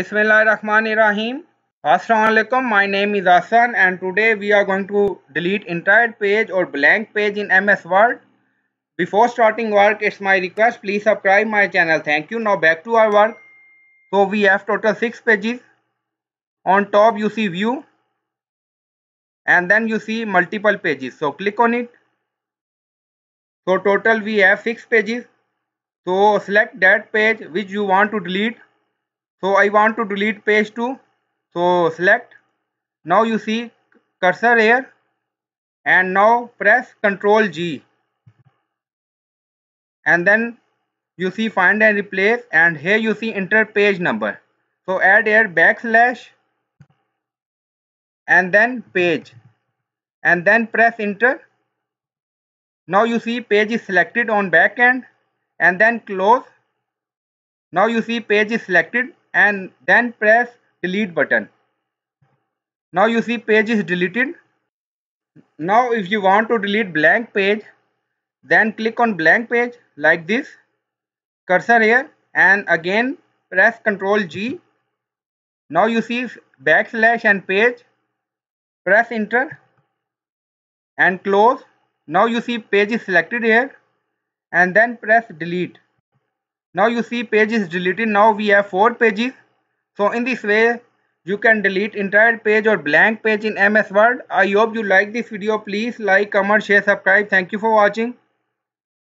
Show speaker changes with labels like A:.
A: Bismillahirrahmanirrahim. Assalamualaikum. My name is Hassan and today we are going to delete entire page or blank page in MS Word. Before starting work, it's my request please subscribe my channel. Thank you. Now back to our work. So we have total 6 pages. On top you see view and then you see multiple pages. So click on it. So total we have 6 pages. So select that page which you want to delete so I want to delete page 2 so select. Now you see cursor here. And now press ctrl G. And then you see find and replace. And here you see enter page number. So add here backslash. And then page. And then press enter. Now you see page is selected on back end. And then close. Now you see page is selected and then press delete button. Now you see page is deleted. Now if you want to delete blank page then click on blank page like this. Cursor here and again press ctrl G. Now you see backslash and page. Press enter and close. Now you see page is selected here and then press delete now you see page is deleted. Now we have four pages. So in this way you can delete entire page or blank page in ms word. I hope you like this video. Please like comment share subscribe. Thank you for watching